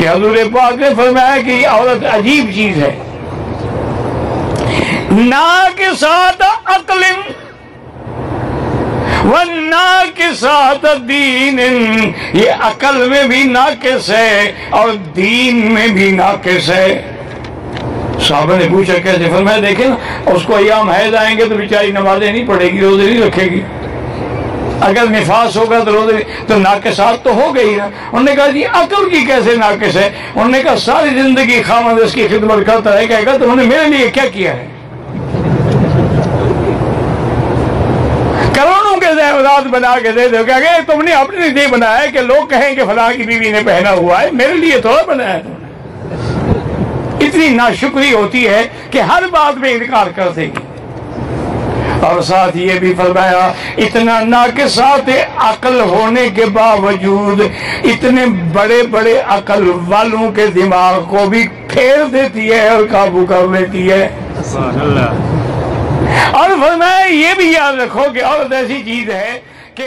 कि हजूर पाक ने फरमाया कि औरत अजीब चीज़ है। ना के साथ अकल व ना के साथ दीन ये अकल में भी नाकिस है और दीन में भी नाकिस है साहब ने पूछा कैसे फरमाया, देखे ना, उसको अयाम हैज़ आएँगे तो बेचारी नमाजें नहीं पड़ेगी रोज़े नहीं रखेगी। अगर निफास होगा तो रोज़े तो नाकिसात तो हो गई ना उन्होंने कहा, जी अकल की कैसे नाकिस है? उन्होंने कहा, सारी ज़िंदगी खामद इसकी खिदमत करता है कहेगा तो उन्होंने मेरे लिए क्या किया है? करोड़ों के जैवरात बना के दे दो क्या तुमने अपने लिए बनाया कि लोग कहें कि फला की बीवी ने पहना हुआ है, मेरे लिए थोड़ा बनाया तुमने। इतनी नाशुक्री होती है कि हर बात में इनकार कर देगी। और साथ ये भी फरमाया इतना ना के साथ अकल होने के बावजूद इतने बड़े बड़े अकल वालों के दिमाग को भी फेर देती है और काबू कर लेती है। और फरमाया ये भी याद रखो कि औरत ऐसी चीज़ है कि